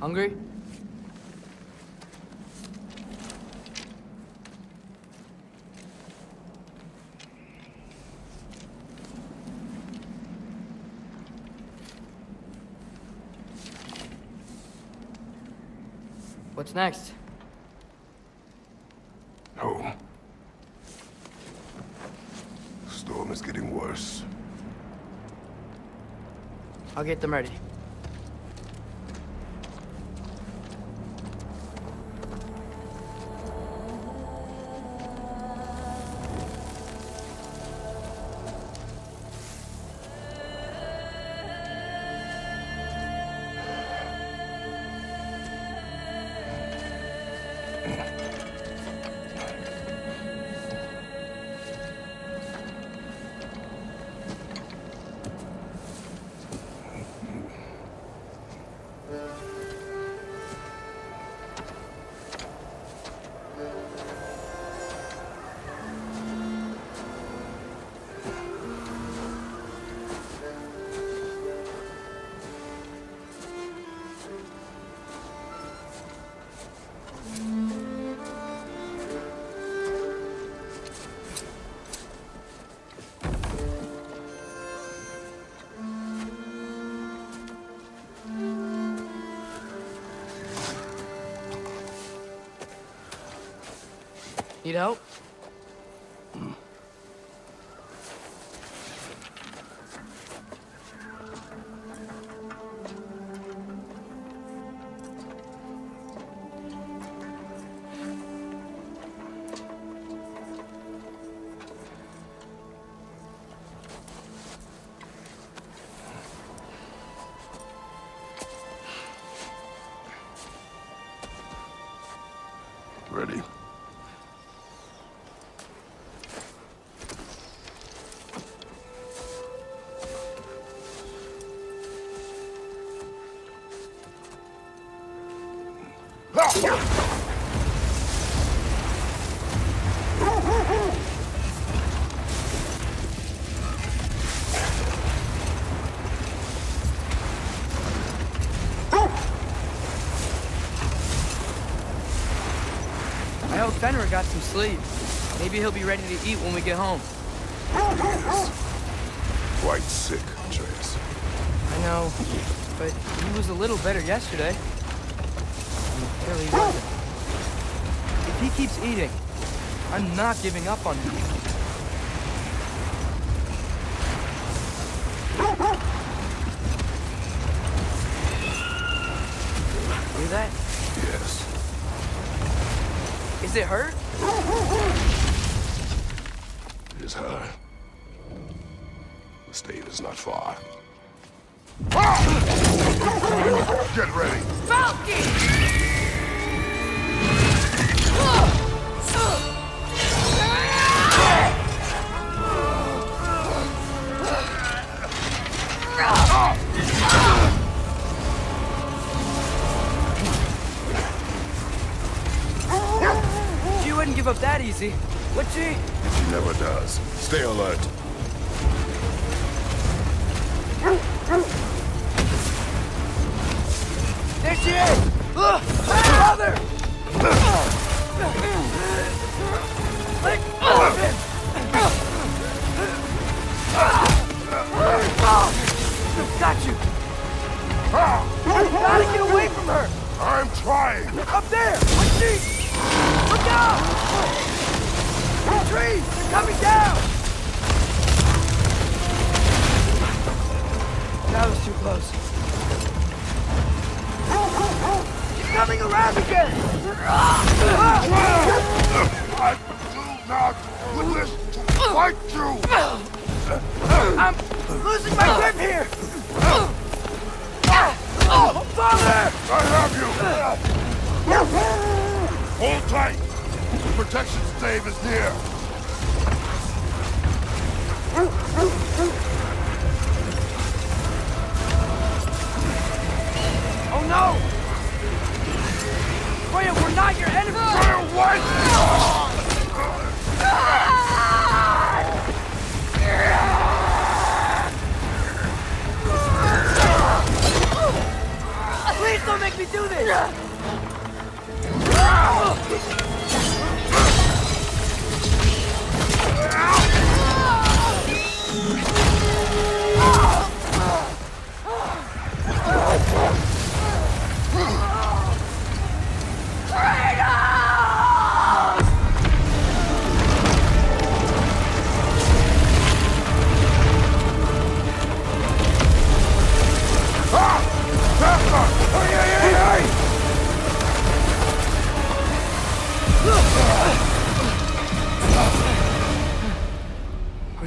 Hungry? What's next? Home. Storm is getting worse. I'll get them ready. I hope Fenrir got some sleep. Maybe he'll be ready to eat when we get home. Quite sick, Atreus. I know, but he was a little better yesterday. Until he wasn't. If he keeps eating, I'm not giving up on him. Hear that? Yes. Is it hurt? Hold tight! The protection stave is near! Oh no! Freya, we're not your enemy! Freya, what? Please don't make me do this! Oh!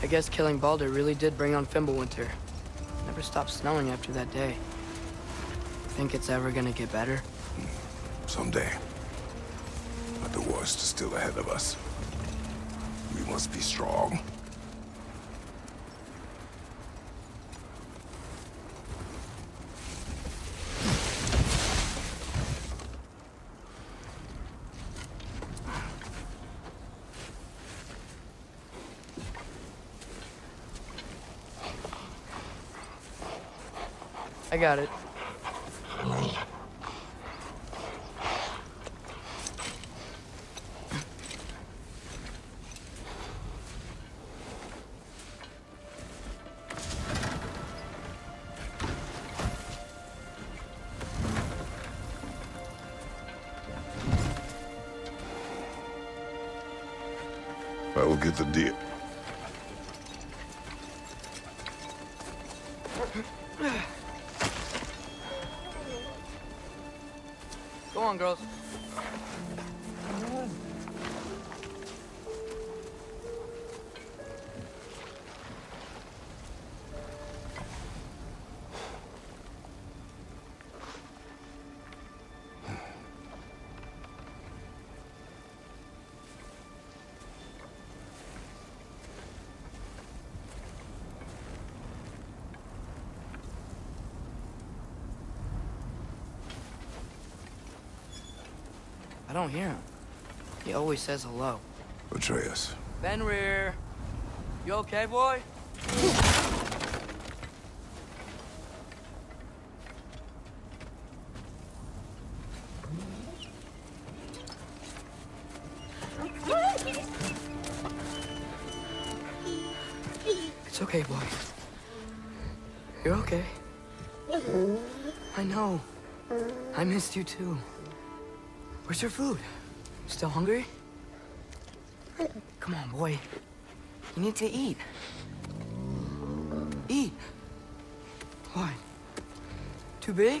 I guess killing Baldur really did bring on Fimbulwinter. Never stopped snowing after that day. Think it's ever gonna get better? Someday. But the worst is still ahead of us. We must be strong. I got it. I will get the deal. Oh, don't hear him. He always says hello. Atreus. Fenrir. You okay, boy? It's okay, boy. You're okay. I know. I missed you too. Where's your food? Still hungry? Come on, boy. You need to eat. Eat. What? Too big?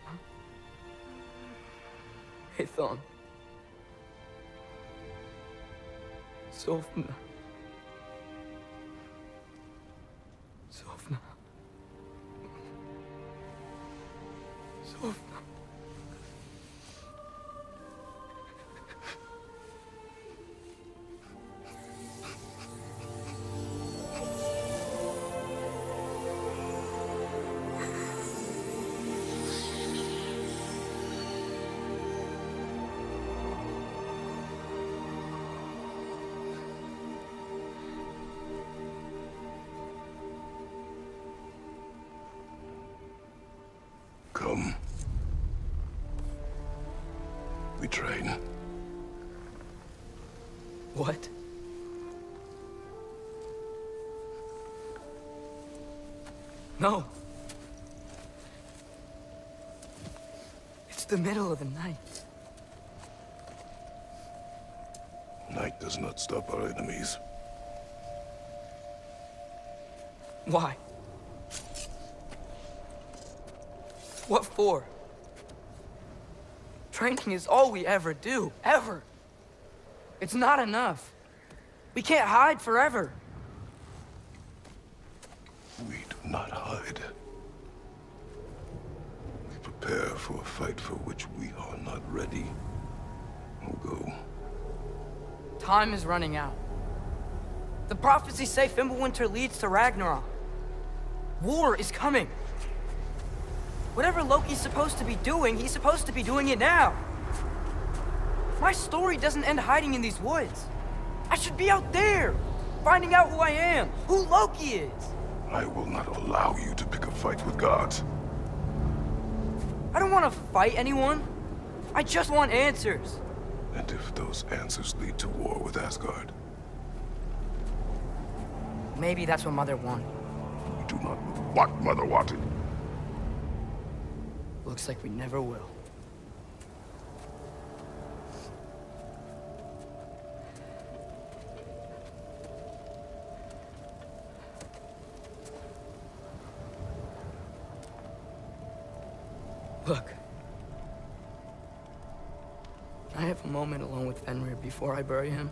Python. Sov med. Middle of the night. Night does not stop our enemies. Why? What for? Training is all we ever do, ever. It's not enough. We can't hide forever. We do not hide. Prepare for a fight for which we are not ready. We'll go. Time is running out. The prophecies say Fimbulwinter leads to Ragnarok. War is coming. Whatever Loki's supposed to be doing, he's supposed to be doing it now. My story doesn't end hiding in these woods. I should be out there, finding out who I am, who Loki is. I will not allow you to pick a fight with gods. I don't want to fight anyone. I just want answers. And if those answers lead to war with Asgard, Maybe that's what Mother wanted. we do not know what Mother wanted. Looks like we never will. Before I bury him.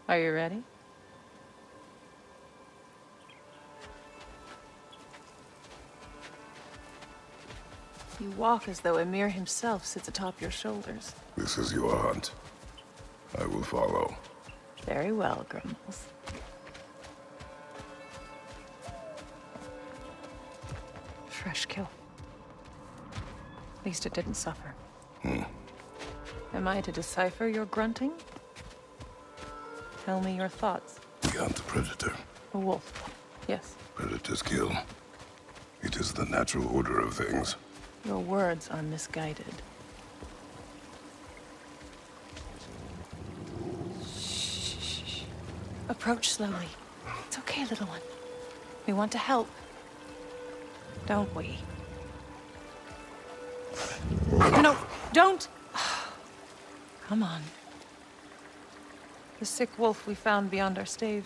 Are you ready? You walk as though Ymir himself sits atop your shoulders. this is your hunt. I will follow. Very well, Grumbles. Fresh kill. At least it didn't suffer. Hmm. Am I to decipher your grunting? Tell me your thoughts. We hunt the predator. A wolf. Yes. Predators kill. It is the natural order of things. Your words are misguided. Shh. Approach slowly. It's okay, little one. We want to help. Don't we? No, don't! Come on. The sick wolf we found beyond our stave.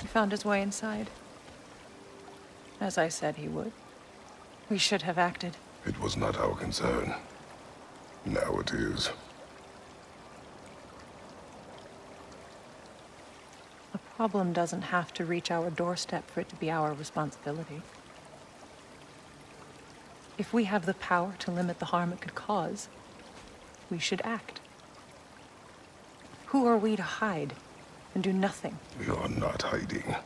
He found his way inside. As I said he would. We should have acted. It was not our concern. Now it is. A problem doesn't have to reach our doorstep for it to be our responsibility. If we have the power to limit the harm it could cause, we should act. Who are we to hide and do nothing? We are not hiding.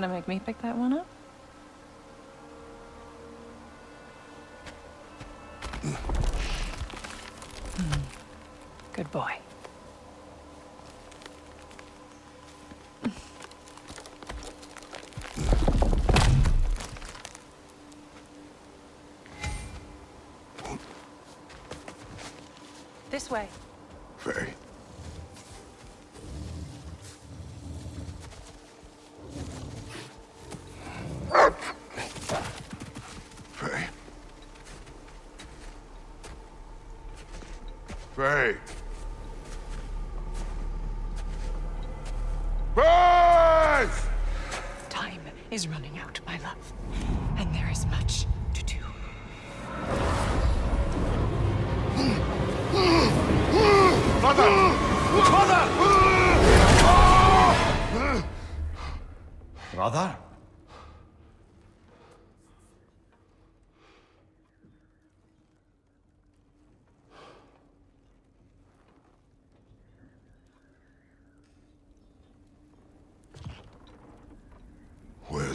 Gonna make me pick that one up? Hmm. Good boy. This way. Faye. Faye. Faye. Faye! Time is running out, my love. And there is much to do. Mother! Mother! Brother?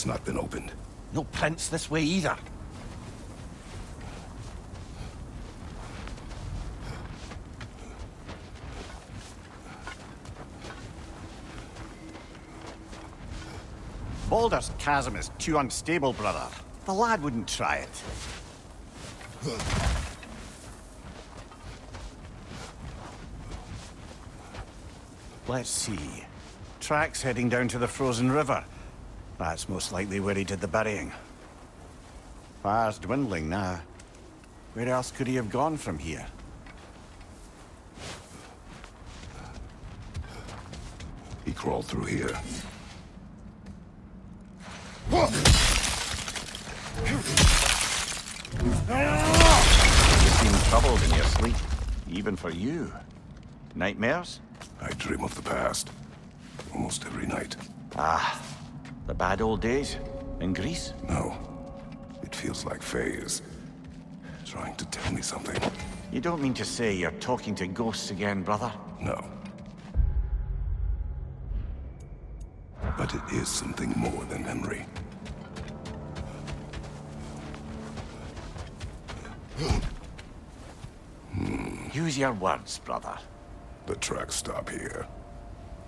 Has not been opened. No prints this way either. Baldur's chasm is too unstable, brother. The lad wouldn't try it. Let's see. Tracks heading down to the frozen river. That's most likely where he did the burying. Fire's dwindling now. Where else could he have gone from here? He crawled through here. You seem troubled in your sleep. Even for you. Nightmares? I dream of the past. Almost every night. Ah, the bad old days? In Greece? No. It feels like Faye is... trying to tell me something. You don't mean to say you're talking to ghosts again, brother? No. But it is something more than memory. Use your words, brother. The tracks stop here.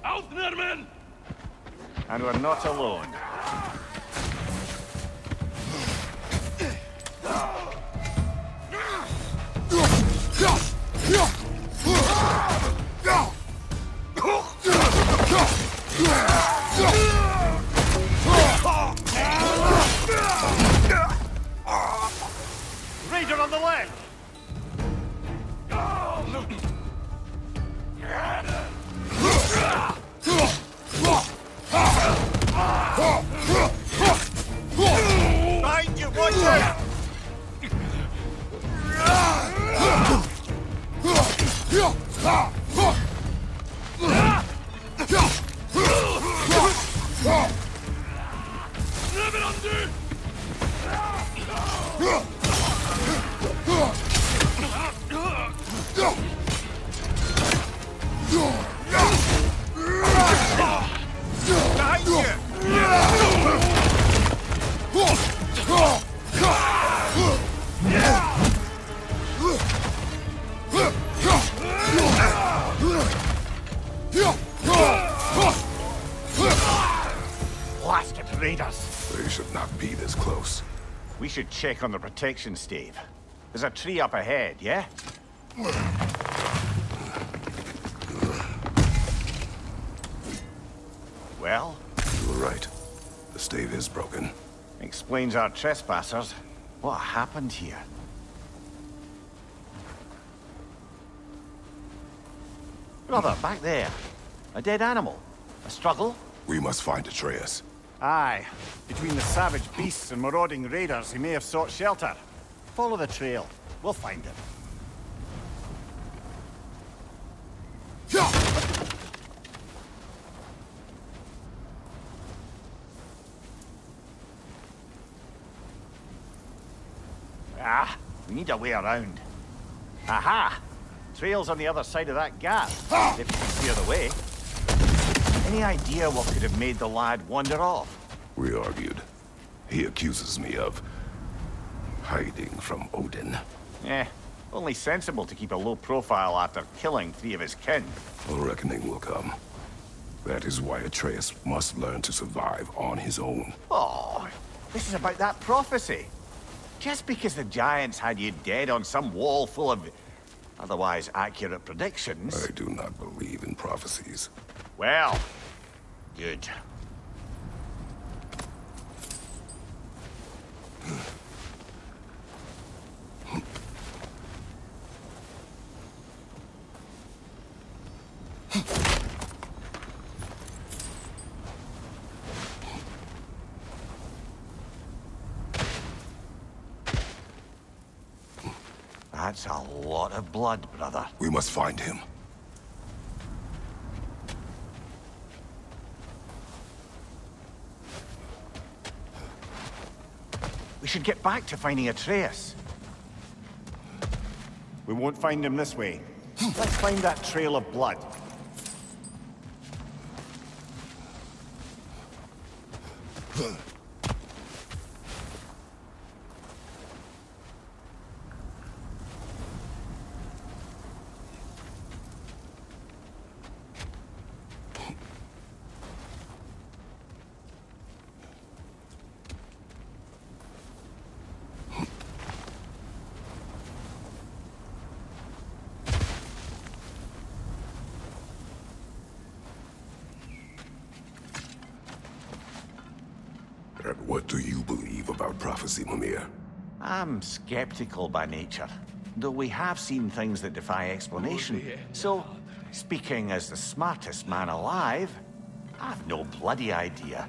Aufnehmen! And we're not alone. Raider on the left! We should check on the protection stave. There's a tree up ahead, yeah? Well, You were right. The stave is broken. explains our trespassers. What happened here? Brother, back there. A dead animal. A struggle? We must find Atreus. Aye. Between the savage beasts and marauding raiders, he may have sought shelter. Follow the trail. We'll find him. Ah, we need a way around. Aha! Trail's on the other side of that gap, if you can clear the way. Any idea what could have made the lad wander off? We argued. He accuses me of... hiding from Odin. Eh, only sensible to keep a low profile after killing three of his kin. A reckoning will come. That is why Atreus must learn to survive on his own. Oh, this is about that prophecy. Just because the Giants had you dead on some wall full of otherwise accurate predictions. I do not believe in prophecies. Well, good. That's a lot of blood, brother. We must find him. We should get back to finding Atreus. We won't find him this way. Hmm. Let's find that trail of blood. Skeptical by nature, though we have seen things that defy explanation. Oh, so, speaking as the smartest man alive, I've no bloody idea.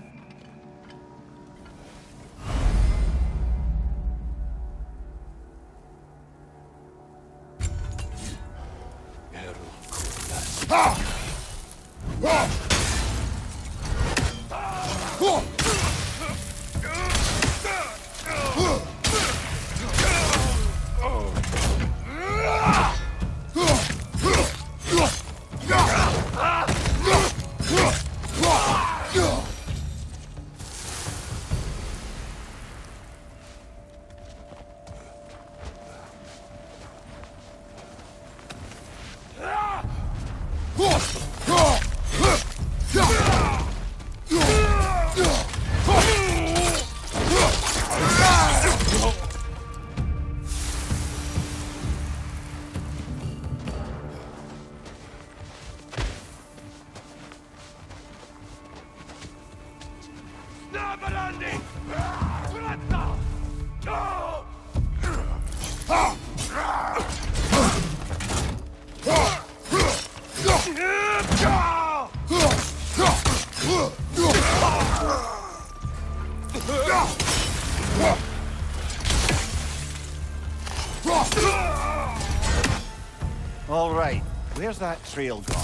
Trail gone?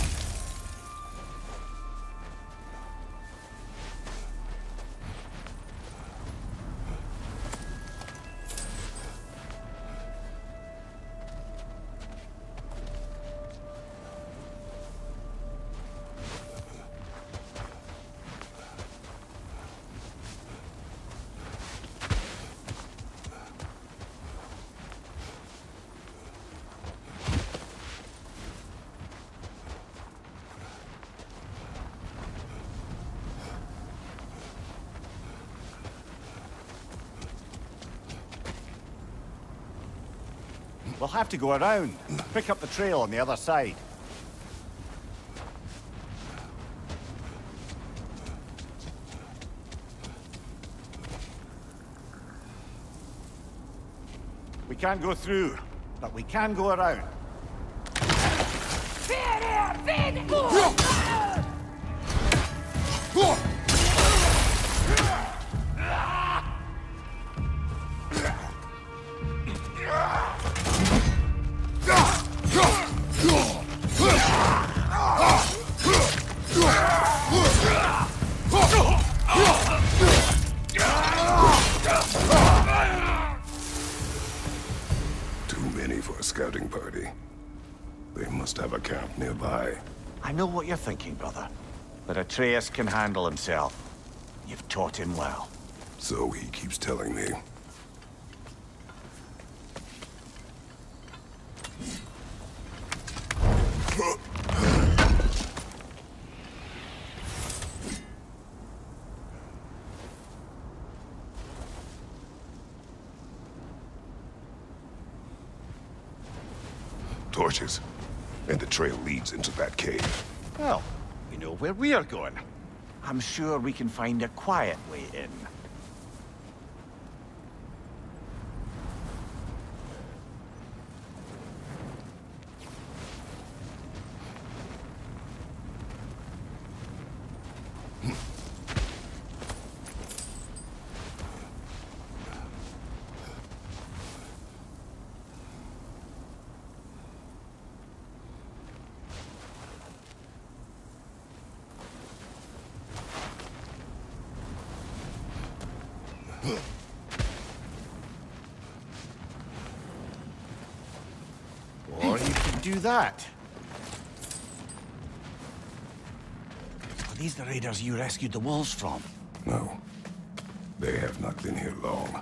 We'll have to go around. Pick up the trail on the other side. We can't go through, but we can go around. Atreus can handle himself. You've taught him well. So he keeps telling me. Torches. And the trail leads into that cave. Well, we I'm sure we can find a quiet way in. Or you could do that. Are these the raiders you rescued the wolves from? No. They have not been here long.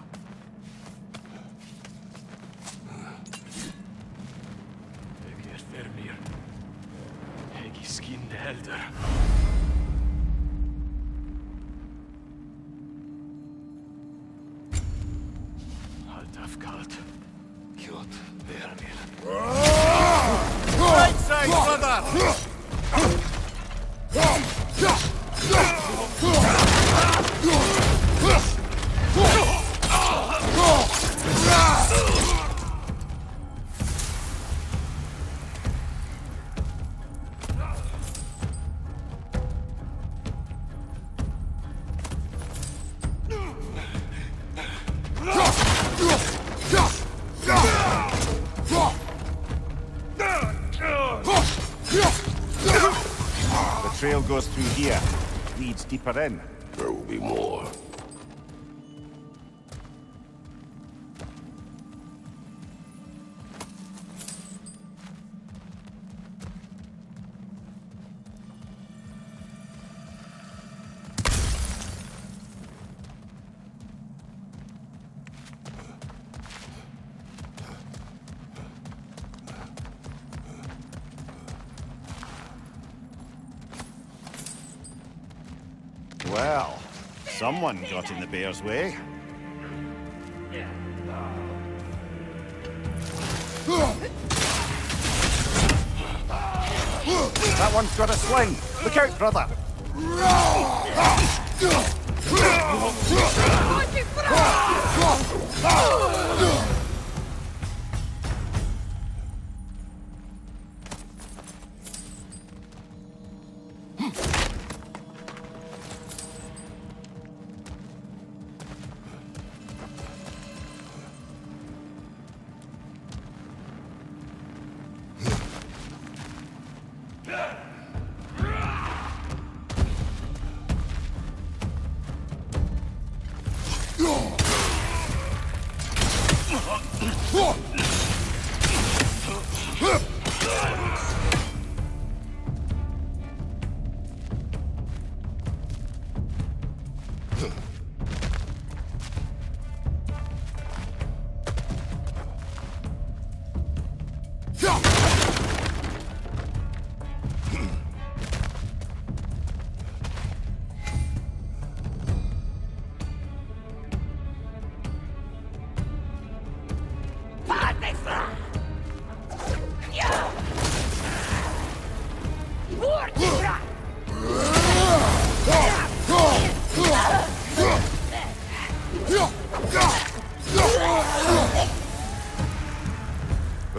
Deeper in. Someone got in the bear's way. That one's got a sling. Look out, brother.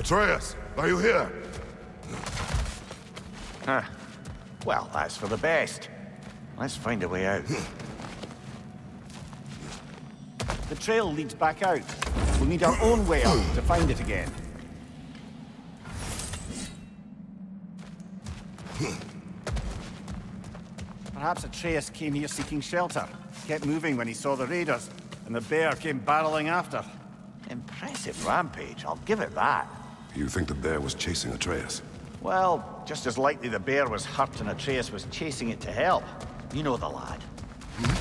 Atreus, are you here? Huh. Well, that's for the best. Let's find a way out. Hmm. The trail leads back out. We'll need our own way out to find it again. Hmm. Perhaps Atreus came here seeking shelter. Kept moving when he saw the raiders, and the bear came barreling after. Impressive rampage, I'll give it that. You think the bear was chasing Atreus? Well, just as likely the bear was hurt and Atreus was chasing it to help. You know the lad. Hmm?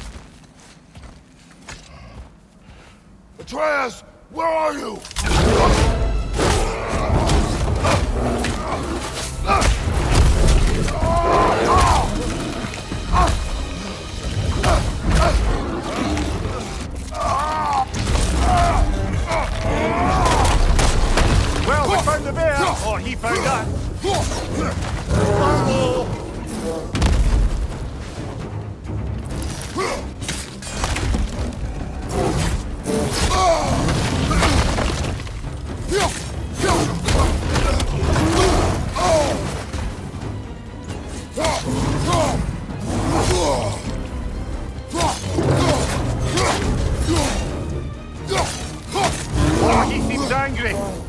Atreus, where are you? Bear, or he found he seems angry.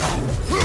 Ha!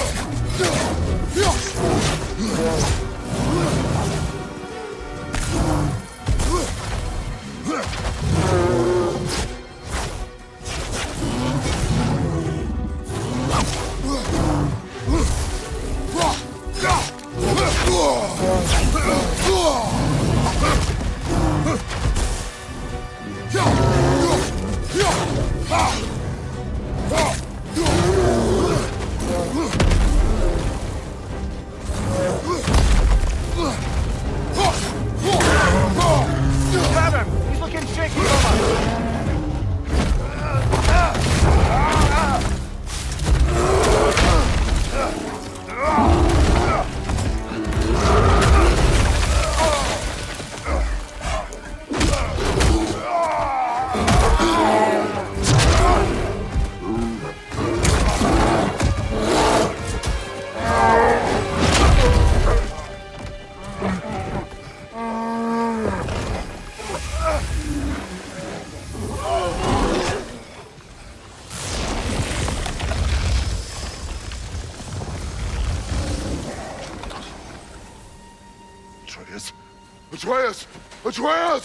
Atreus!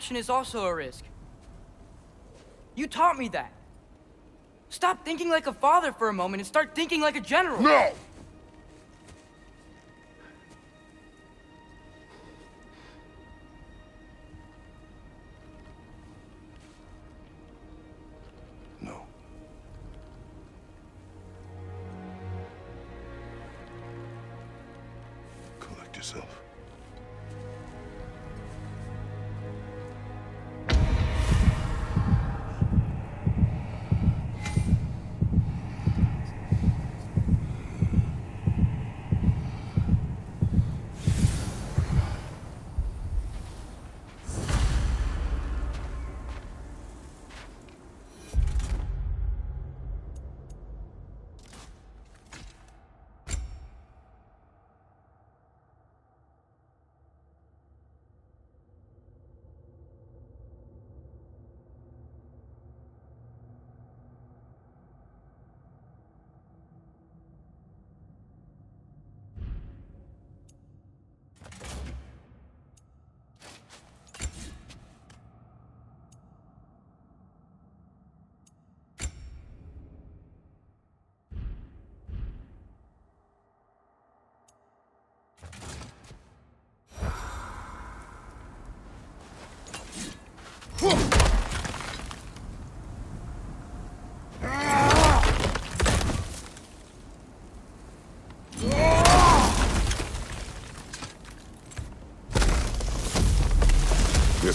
Inaction is also a risk. You taught me that. Stop thinking like a father for a moment and start thinking like a general. No.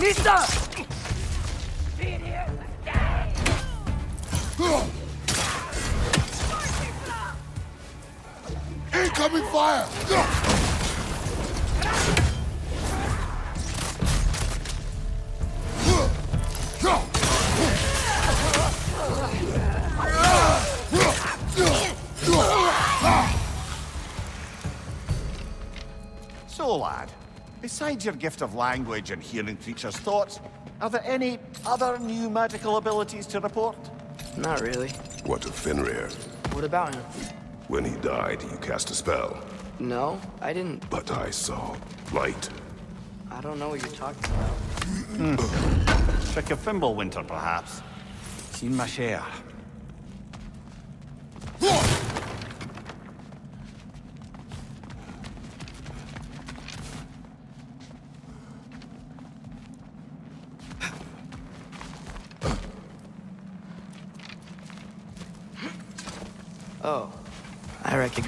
Nista! Besides your gift of language and hearing creatures' thoughts, are there any other new magical abilities to report? Not really. What of Fenrir? What about him? When he died, you cast a spell. No, I didn't. But I saw light. I don't know what you're talking about. Hmm. Trick of Fimbulwinter, perhaps? Seen my share.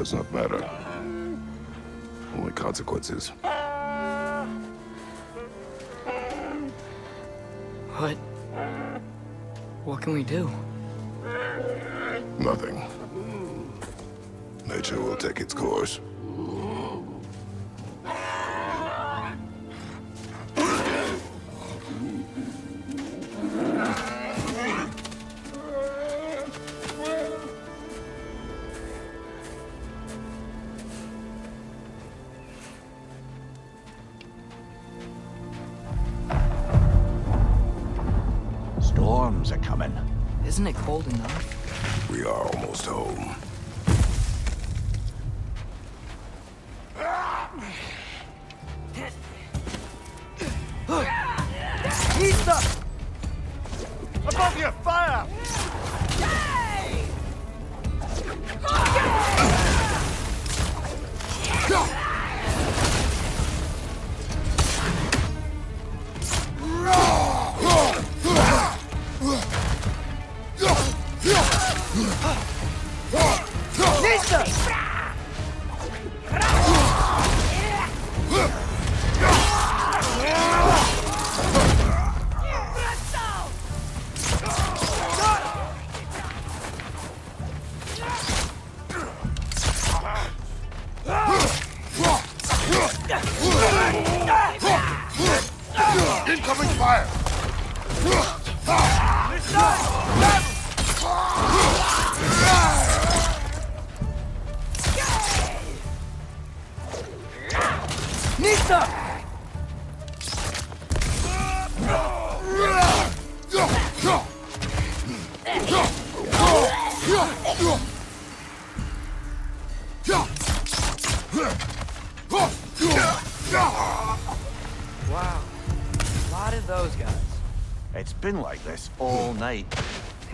Does not matter. Only consequences. What? What can we do? Nothing. Nature will take its course. Isn't it cold enough? We are almost home.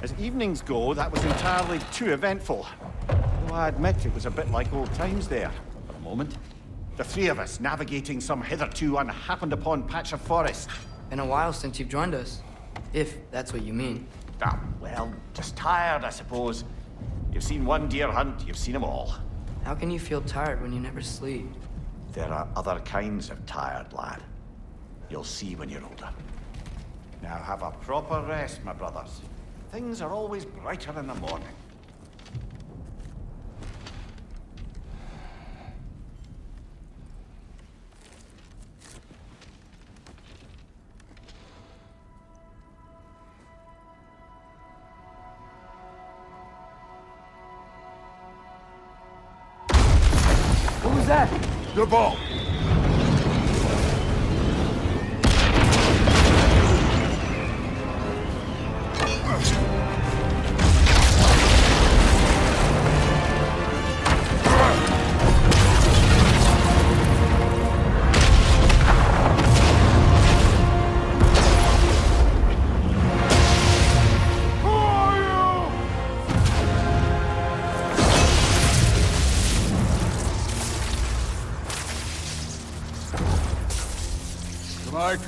As evenings go, that was entirely too eventful. Though I admit it was a bit like old times there, for a moment. The three of us navigating some hitherto unhappened upon patch of forest. Been a while since you've joined us. If that's what you mean. Ah, well, just tired, I suppose. You've seen one deer hunt, you've seen them all. How can you feel tired when you never sleep? There are other kinds of tired, lad. You'll see when you're older. Now have a proper rest, my brothers. Things are always brighter in the morning. What was that? The ball!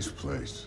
Nice place.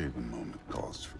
The moment calls for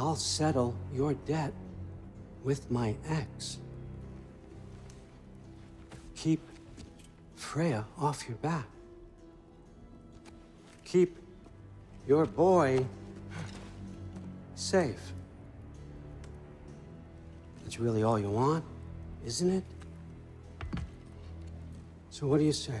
I'll settle your debt with my ex. Keep Freya off your back. Keep your boy safe. That's really all you want, isn't it? So what do you say?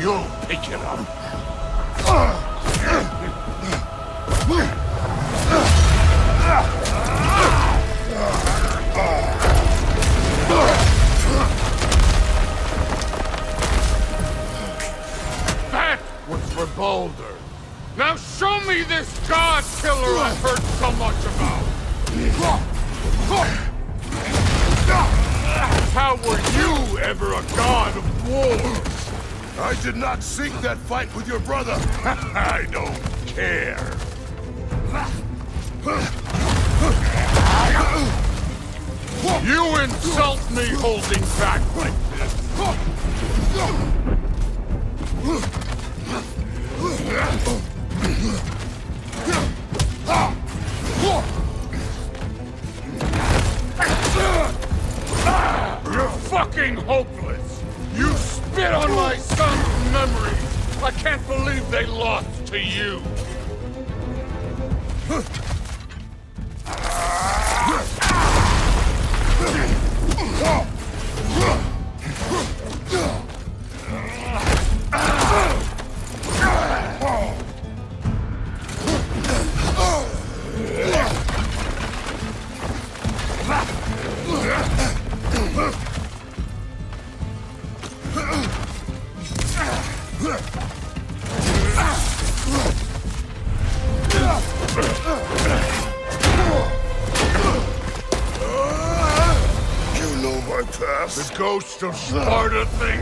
You'll pick it up. That was for Baldur. Now show me this god killer I've heard so much about. How were you ever a god of war? I did not seek that fight with your brother. I don't care. You insult me holding back like this. You're fucking hopeless! Spit on my son's memories! I can't believe they lost to! You Of Sparta thing?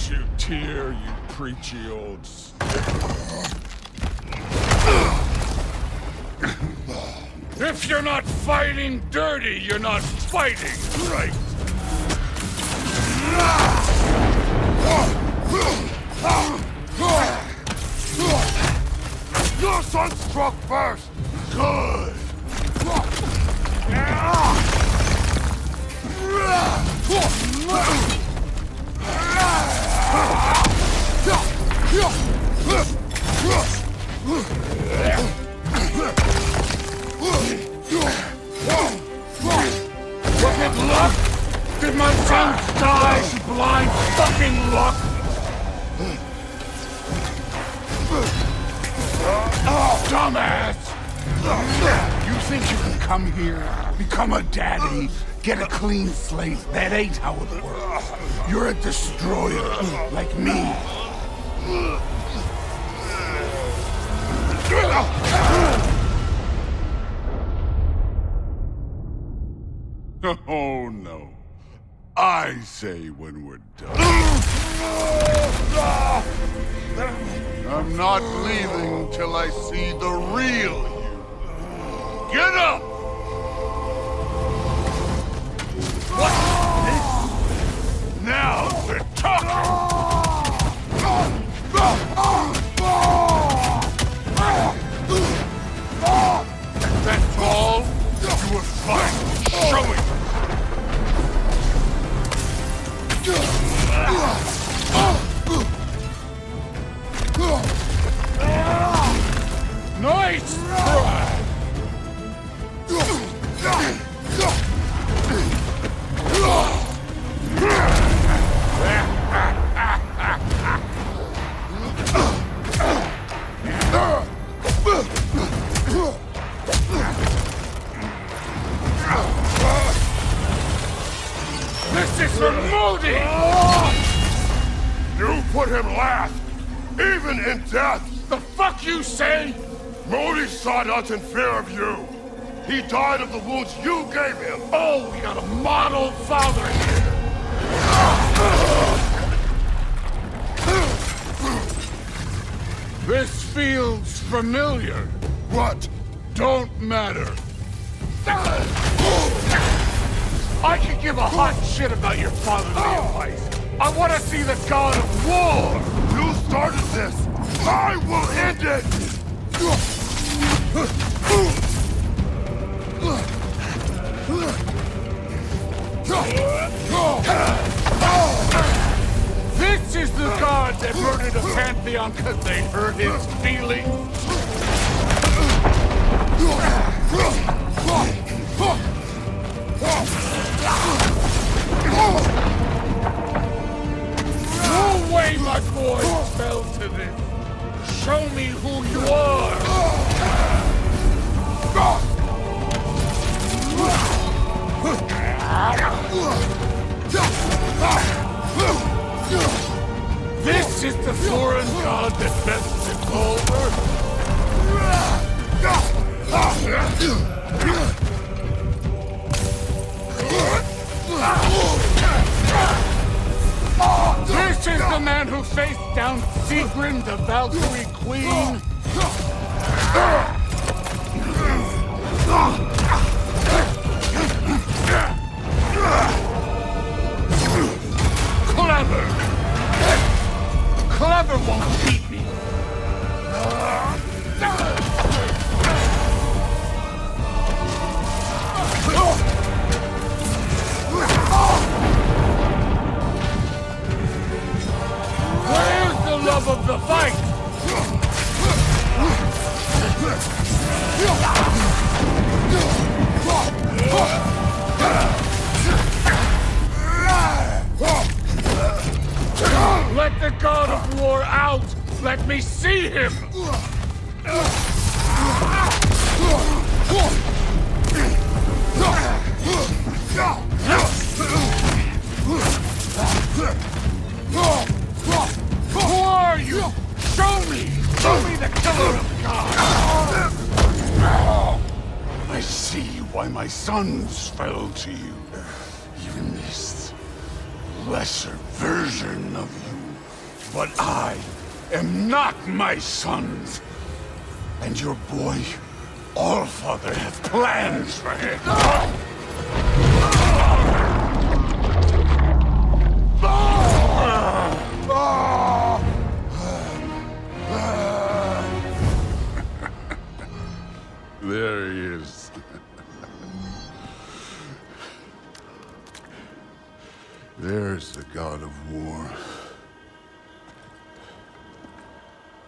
Statue, Tyr, you preachy old. If you're not fighting dirty, you're not fighting right. Your son struck first. Good. Was it luck? Did my son die blind fucking luck? Dumbass! You think you can come here, become a daddy, get a clean slate? That ain't how it works. You're a destroyer, like me. Oh no. I say when we're done. I'm not leaving till I see the real you. Get up! Now we're talking! That's all? You were fine. Show it! Nice you say? Modi saw us in fear of you. He died of the wounds you gave him. Oh, we got a model father here! This feels familiar. What? Don't matter. I could give a hot shit about your fatherly advice. I want to see the god of war! You started this! I will end it! This is the god that murdered a pantheon because they hurt his feelings? No way my to this! Show me who you are! This is the foreign god that bests its older? This is the man who faced down Sigrun, the Valkyrie Queen? God of war out! Let me see him! Who are you? Show me! Show me the killer of God! I see why my sons fell to you. Even this lesser version of you. But I am not my sons. And your boy, Allfather, has plans for him. There he is. There's the god of war.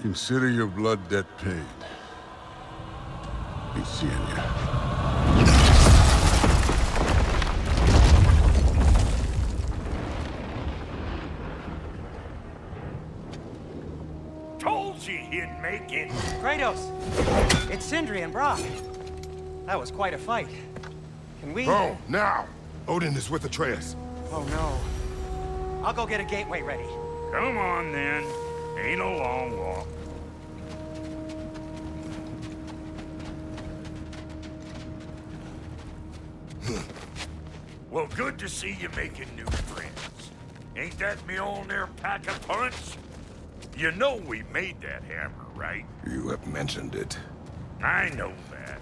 Consider your blood debt paid. Be seeing you. Told you he'd make it. Kratos! It's Sindri and Brok. That was quite a fight. Can we... Oh, now! Odin is with Atreus. Oh, no. I'll go get a gateway ready. Come on, then. Ain't a long walk. well, good to see you making new friends. Ain't that Mjolnir pack a punch? You know we made that hammer, right? You have mentioned it. I know that.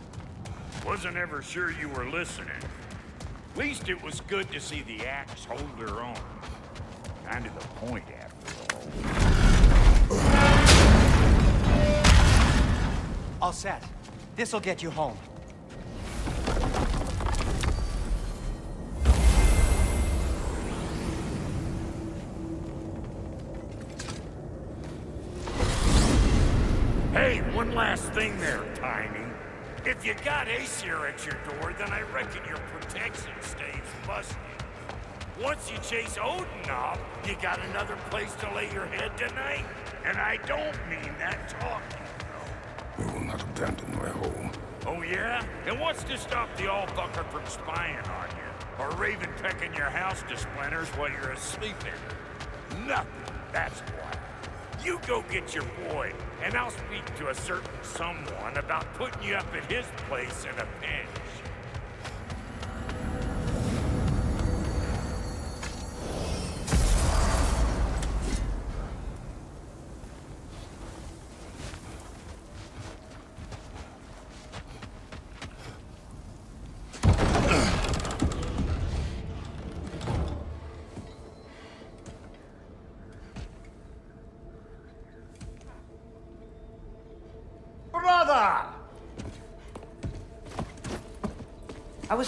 Wasn't ever sure you were listening. At Least it was good to see the axe hold her own. Kind of the point, after all. All set. This'll get you home. Hey, one last thing there, Tiny. If you got Aesir at your door, then I reckon your protection stays busted. Once you chase Odin off, you got another place to lay your head tonight? And I don't mean that talking. My. Oh yeah? And what's to stop the Allfucker from spying on you? Or Raven pecking your house to splinters while you're asleep in? Nothing, that's why. You go get your boy, and I'll speak to a certain someone about putting you up at his place in a pinch.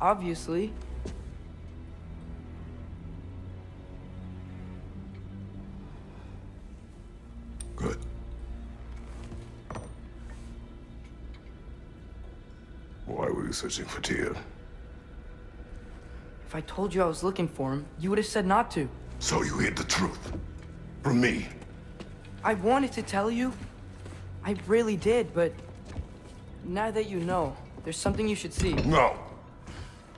Obviously. Good. Why were you searching for Tyr? If I told you I was looking for him, you would have said not to. So you hid the truth. From me. I wanted to tell you. I really did, but... Now that you know, there's something you should see. No.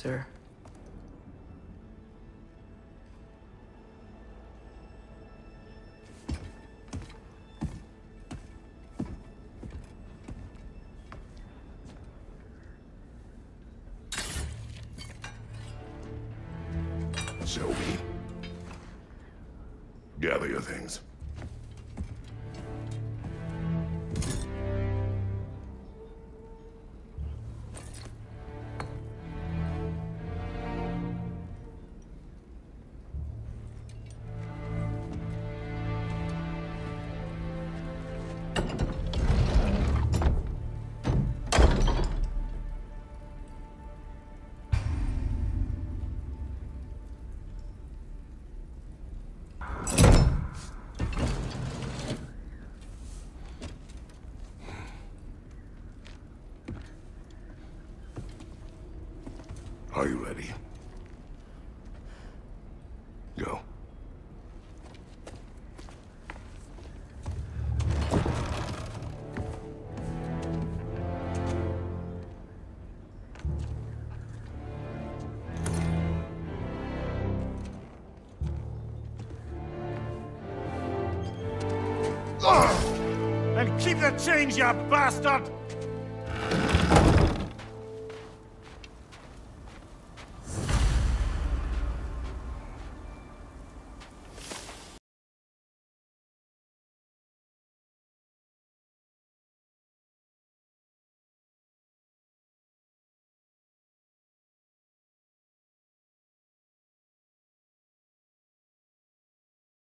Sir. Change, you bastard!